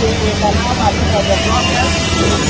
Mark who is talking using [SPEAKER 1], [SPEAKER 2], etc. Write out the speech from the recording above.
[SPEAKER 1] the apa?